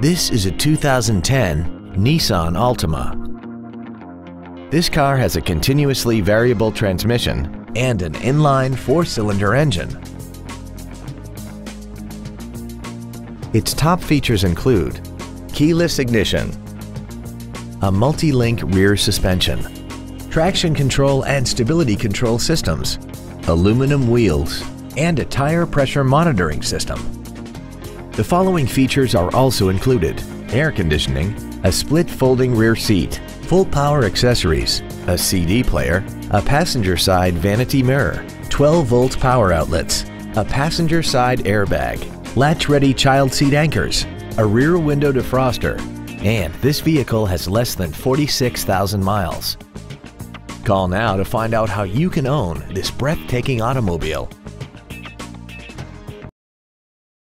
This is a 2010 Nissan Altima. This car has a continuously variable transmission and an inline four-cylinder engine. Its top features include keyless ignition, a multi-link rear suspension, traction control and stability control systems, aluminum wheels, and a tire pressure monitoring system. The following features are also included. Air conditioning, a split folding rear seat, full power accessories, a CD player, a passenger side vanity mirror, 12 volt power outlets, a passenger side airbag, latch ready child seat anchors, a rear window defroster, and this vehicle has less than 46,000 miles. Call now to find out how you can own this breathtaking automobile.